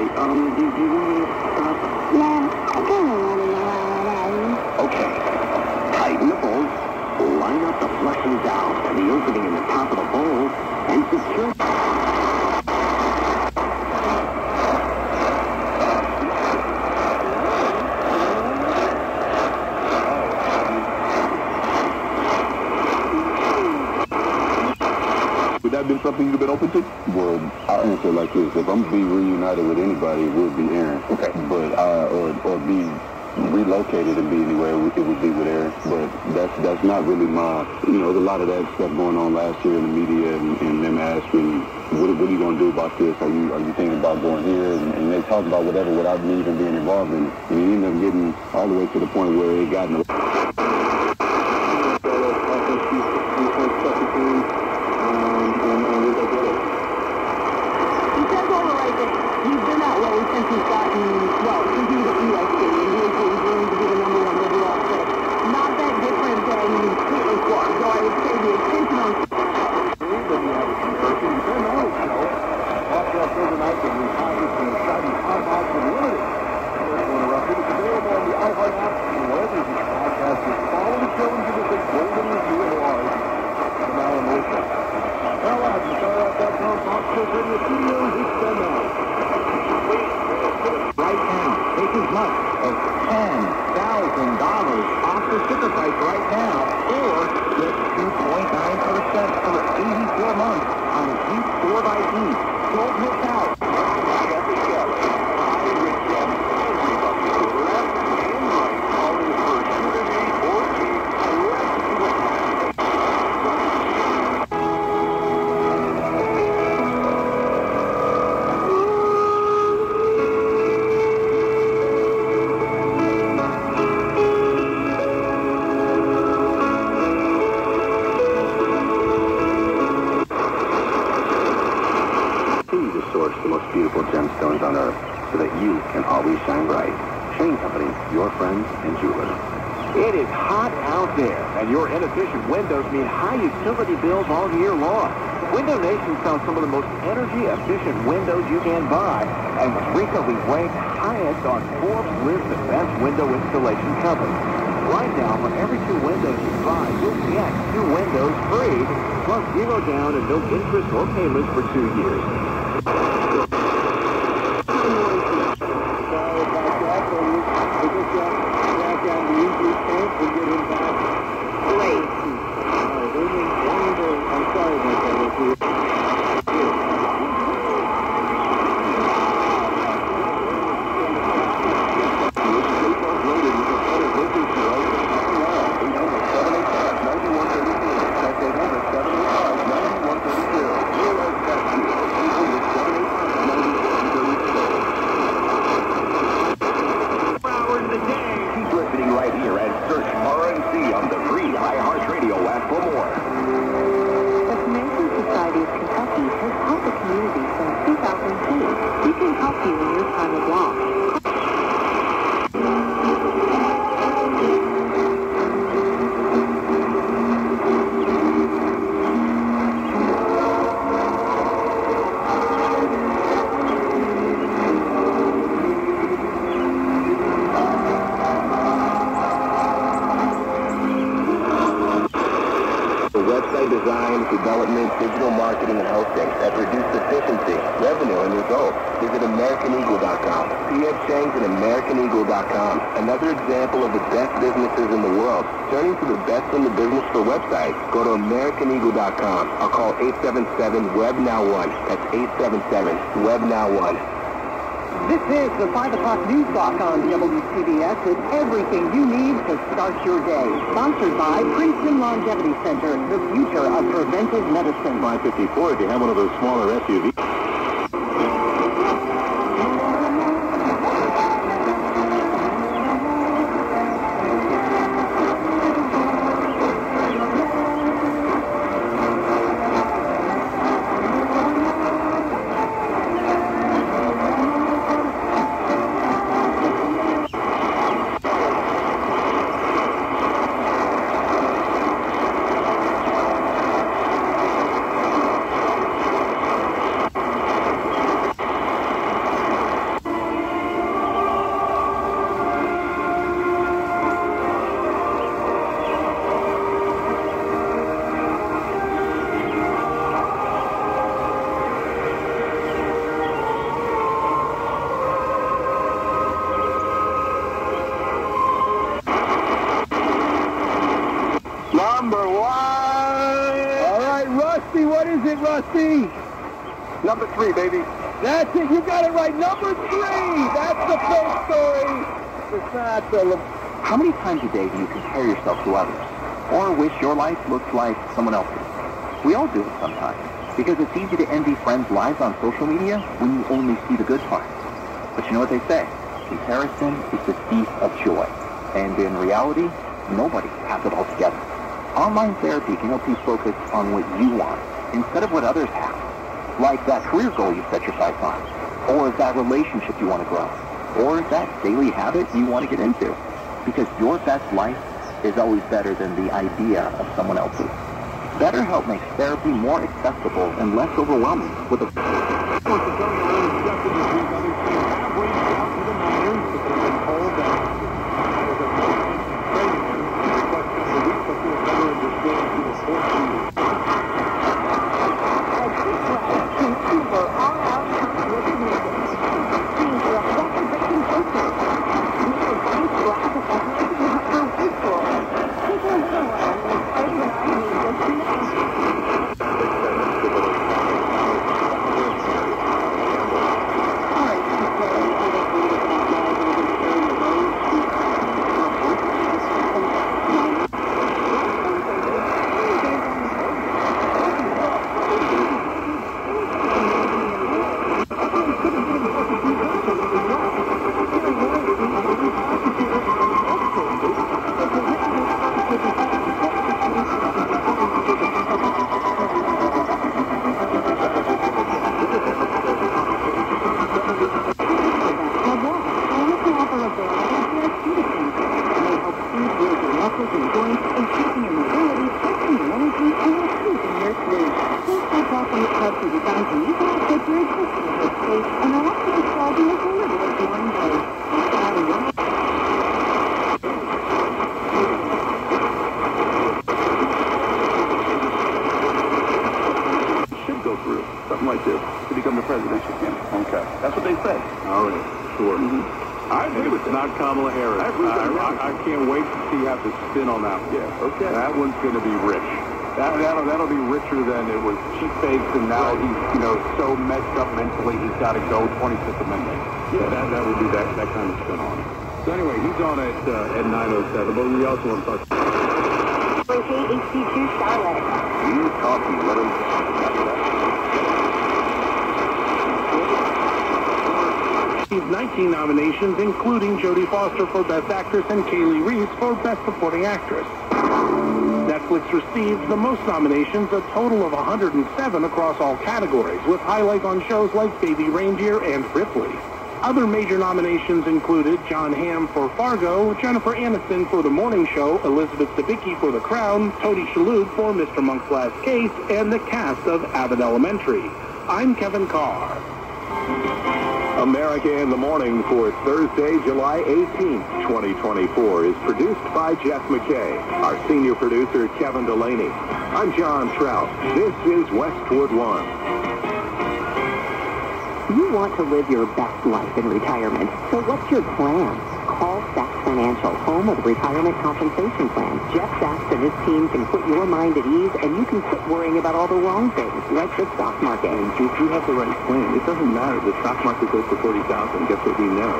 Okay, um, do, do you want me to stop? Yeah, I want to Okay. Tighten the bolts, line up the flushing valve to the opening in the top of the bowl, and secure... Would that have been something you've been open to? Well, I'll answer it like this. If I'm be reunited with anybody, it would be Aaron. Okay. But, uh, or, or be relocated and be anywhere, it would be with Aaron. But that's that's not really my, you know, there's a lot of that stuff going on last year in the media and, and them asking, what, what are you going to do about this? Are you are you thinking about going here? And, and they talk about whatever without me even being involved in it. And it ended up getting all the way to the point where it got in the... utility bills all year long. Window Nation sells some of the most energy-efficient windows you can buy, and was recently ranked highest on Forbes' list of best window installation companies. Right now, for every two windows you buy, you'll get two windows free, plus zero down and no interest or payments for two years. hours a day. Keep listening right here and search RNC on the free iHeartRadio app for more. The Canadian Society of Kentucky has helped the community since 2002. We can help you in your time of loss. The website design, development, digital marketing, and hosting that reduce efficiency, revenue, and results. Visit AmericanEagle.com. P.F. Chang's at AmericanEagle.com. Another example of the best businesses in the world. Turning to the best in the business for websites, go to AmericanEagle.com or call 877-WEB-NOW1. That's 877-WEB-NOW1. This is the 5 o'clock news block on WCBS with everything you need to start your day. Sponsored by Princeton Longevity Center, the future of preventive medicine. 554 if you have one of those smaller SUVs. Number three, baby. That's it. You got it right. Number three. That's the full story. It's not the... How many times a day do you compare yourself to others? Or wish your life looked like someone else's? We all do it sometimes. Because it's easy to envy friends' lives on social media when you only see the good parts. But you know what they say? Comparison is the thief of joy. And in reality, nobody has it all together. Online therapy can help you focus on what you want instead of what others have. Like that career goal you set your sights on. Or that relationship you want to grow. Or that daily habit you want to get into. Because your best life is always better than the idea of someone else's. BetterHelp makes therapy more accessible and less overwhelming with a... should go through something like this to become the presidential candidate. Okay. That's what they say. All right, sure. I agree with that. Not Kamala Harris. I agree with that. I, I can't wait to see how to spin on that one. Yeah, okay. That one's going to be rich. That, that'll, that'll be richer than it was cheap fakes, and now he's, you know, so messed up mentally, he's got to go 25th Amendment. Yeah, that, that would be that, that kind of spin on it. So anyway, he's on at, uh, at 907, but we also want to talk Rotate HD2 Starlet. You copy, let him... received 19 nominations, including Jodie Foster for Best Actress and Kali Reis for Best Supporting Actress. Netflix received the most nominations, a total of 107 across all categories, with highlights on shows like Baby Reindeer and Ripley. Other major nominations included Jon Hamm for Fargo, Jennifer Aniston for The Morning Show, Elizabeth Debicki for The Crown, Tony Shalhoub for Mr. Monk's Last Case, and the cast of Abbott Elementary. I'm Kevin Carr. America in the Morning for Thursday, July 18th, 2024 is produced by Jeff McKay. Our senior producer, Kevin Delaney. I'm John Trout. This is Westwood One. You want to live your best life in retirement. So what's your plan? Financial, home of the Retirement Compensation Plan. Jeff Sachs and his team can put your mind at ease, and you can quit worrying about all the wrong things, like the stock market. And if you have the right plan, it doesn't matter. The stock market goes to 40000 Guess what we know?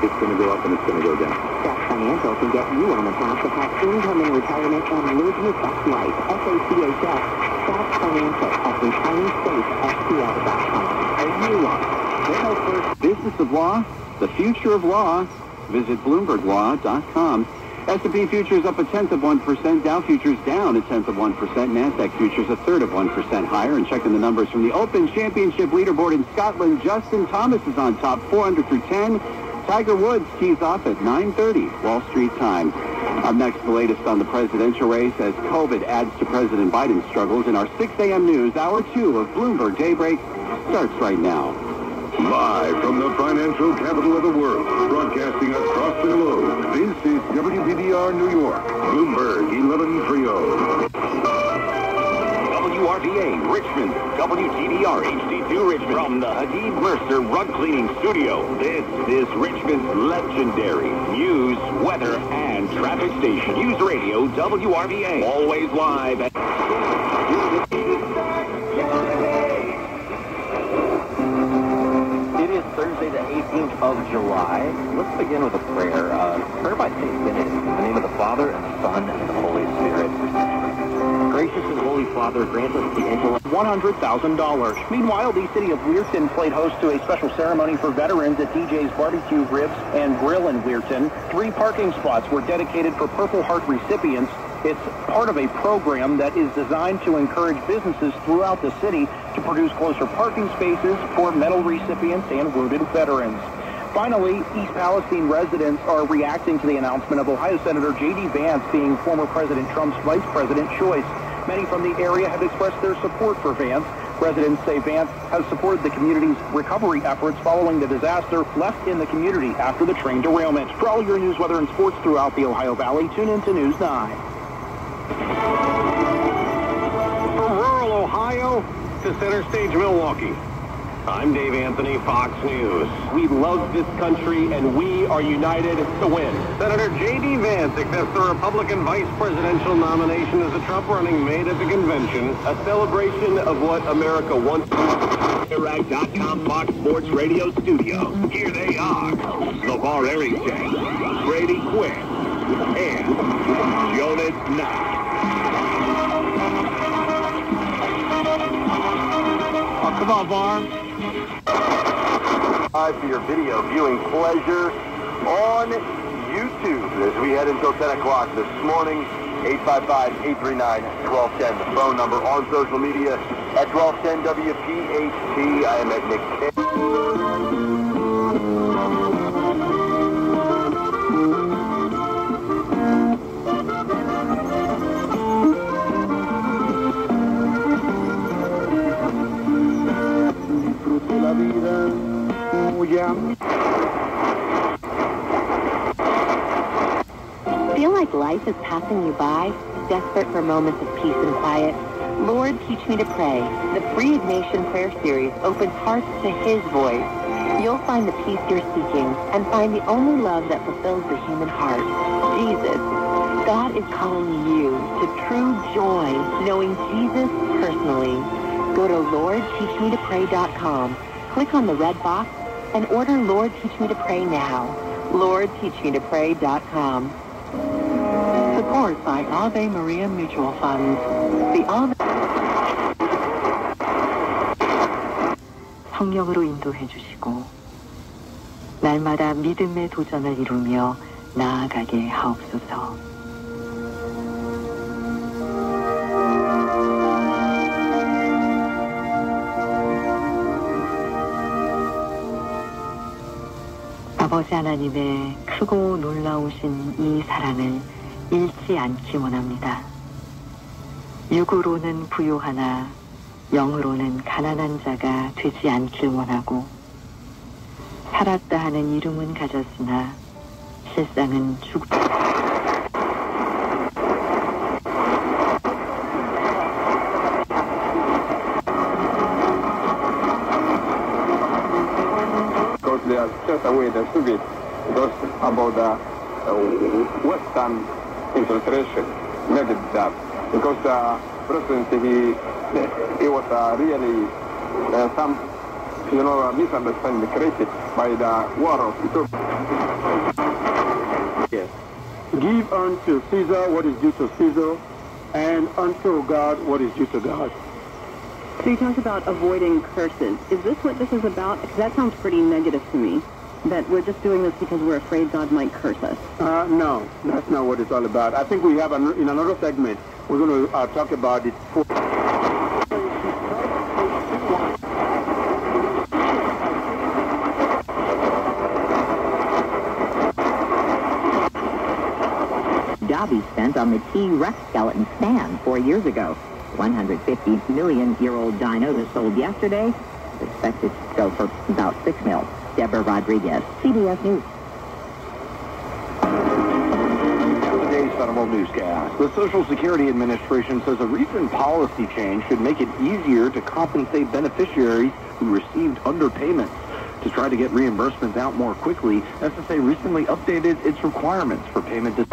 It's going to go up and it's going to go down. Sachs Financial can get you on the path to have income in retirement and live your best life. S-A-C-H-S, Sachs Financial at retirementstatesfpl.com. And you uh, are. Well, first, business of law, the future of law. Visit BloombergLaw.com. S&P futures up a tenth of 1%, Dow futures down a tenth of 1%, NASDAQ futures a third of 1% higher. And checking the numbers from the Open Championship leaderboard in Scotland, Justin Thomas is on top, 400 through 10. Tiger Woods tees off at 9.30 Wall Street time. Up next, the latest on the presidential race as COVID adds to President Biden's struggles in our 6 a.m. news. Hour two of Bloomberg Daybreak starts right now. Live from the financial capital of the world, broadcasting across the globe, this is WBBR New York, Bloomberg 1130. WRVA Richmond, WTDR HD2 Richmond. From the Hadid Mercer Rug Cleaning Studio, this is Richmond's legendary news, weather, and traffic station. News Radio WRVA. Always live at... 18th of July. Let's begin with a prayer. Uh, prayer by St. Benedict. In the name of the Father, and the Son, and the Holy Spirit. Gracious and Holy Father, grant us the intellect. $100,000. Meanwhile, the city of Weirton played host to a special ceremony for veterans at DJ's Barbecue Ribs and Grill in Weirton. Three parking spots were dedicated for Purple Heart recipients. It's part of a program that is designed to encourage businesses throughout the city to produce closer parking spaces for medal recipients and wounded veterans. Finally, East Palestine residents are reacting to the announcement of Ohio Senator J.D. Vance being former President Trump's vice president choice. Many from the area have expressed their support for Vance. Residents say Vance has supported the community's recovery efforts following the disaster left in the community after the train derailment. For all your news, weather, and sports throughout the Ohio Valley, tune in to News 9. From rural Ohio to center stage Milwaukee. I'm Dave Anthony, Fox News. We love this country, and we are united to win. Senator J.D. Vance accepts the Republican vice presidential nomination as the Trump running mate at the convention, a celebration of what America once... Iraq.com Fox Sports Radio studio. Here they are. LaVar Arrington, Brady Quinn, and Jonas Knox. Oh, come on, Barn. For your video viewing pleasure on YouTube as we head until 10 o'clock this morning. 855-839-1210. The phone number on social media at 1210 WPHT. I am at Nick. la like life is passing you by? Desperate for moments of peace and quiet? Lord, teach me to pray. The free Ignatian prayer series opens hearts to his voice. You'll find the peace you're seeking and find the only love that fulfills the human heart. Jesus. God is calling you to true joy, knowing Jesus personally. Go to LordTeachMeToPray.com. Click on the red box and order Lord Teach Me to Pray now. LordTeachMeToPray.com. Support by Ave Maria Mutual Funds. The Ave... 성령으로 인도해 주시고 날마다 믿음의 도전을 이루며 나아가게 하옵소서. 아버지 하나님의 크고 놀라우신 이 사랑을 잃지 않기 원합니다. 육으로는 부요하나 영으로는 가난한 자가 되지 않길 원하고 살았다 하는 이름은 가졌으나 실상은 죽... because they are straight away the Soviet because about the uh, Western infiltration made it that because the president he he was uh, really uh, some you know uh, misunderstanding created by the war of Ethiopia. Yes. Give unto Caesar what is due to Caesar, and unto God what is due to God. So you talked about avoiding curses. Is this what this is about? Because that sounds pretty negative to me. That we're just doing this because we're afraid God might curse us. Uh, no, that's not what it's all about. I think we have an, in another segment we're going to uh, talk about it. For Dobby spent on the T-Rex skeleton stand four years ago. 150 million year old dino that sold yesterday is expected to go for about six mil. Deborah Rodriguez, CBS News. Today's Federal Newscast. The Social Security Administration says a recent policy change should make it easier to compensate beneficiaries who received underpayments. To try to get reimbursements out more quickly, SSA recently updated its requirements for payment to...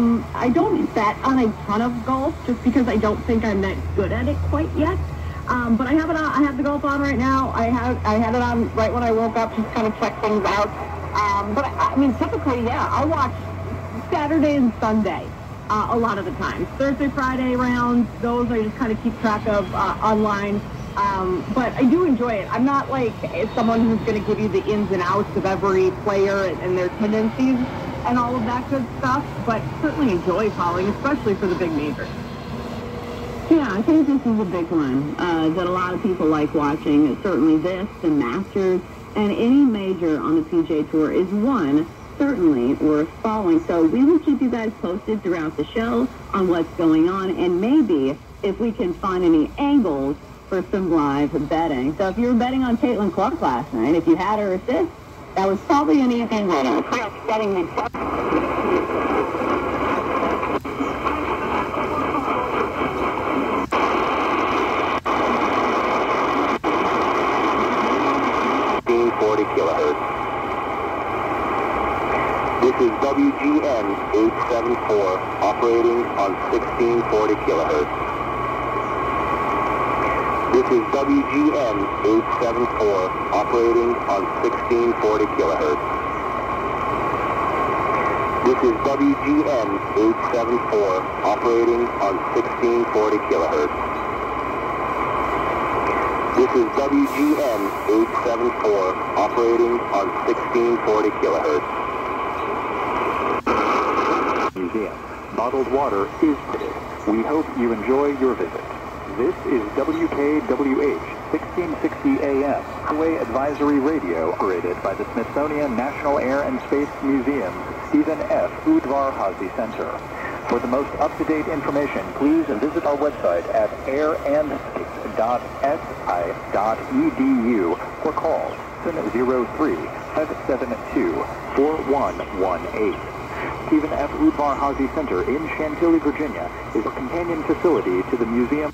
Um, I don't bet on a ton of golf just because I don't think I'm that good at it quite yet. Um, but I have it on. I have the golf on right now. I have I had it on right when I woke up, just kind of check things out. Um, but I, I mean, typically, yeah, I watch Saturday and Sunday uh, a lot of the times. Thursday, Friday rounds, those I just kind of keep track of uh, online. Um, but I do enjoy it. I'm not like someone who's going to give you the ins and outs of every player and, and their tendencies and all of that good stuff, but certainly enjoy following, especially for the big majors. Yeah, I think this is a big one uh, that a lot of people like watching. Certainly this, the Masters, and any major on the PGA Tour is one certainly worth following. So we will keep you guys posted throughout the show on what's going on, and maybe if we can find any angles for some live betting. So if you were betting on Caitlin Clark last night, if you had her assist, that was probably an easy winner. Correct betting kilohertz. This is WGN 874 operating on 1640 kilohertz. This is WGN 874 operating on 1640 kilohertz. This is WGN 874 operating on 1640 kilohertz. This is WGN 874 operating on 1640 kilohertz. Museum. Bottled water is permitted. We hope you enjoy your visit. This is WKWH 1660 AM, Highway Advisory Radio, operated by the Smithsonian National Air and Space Museum's Stephen F. Udvar-Hazy Center. For the most up-to-date information, please visit our website at airandspacecom www.si.edu or call 703-572-4118. Stephen F. Udvar-Hazy Center in Chantilly, Virginia is a companion facility to the museum.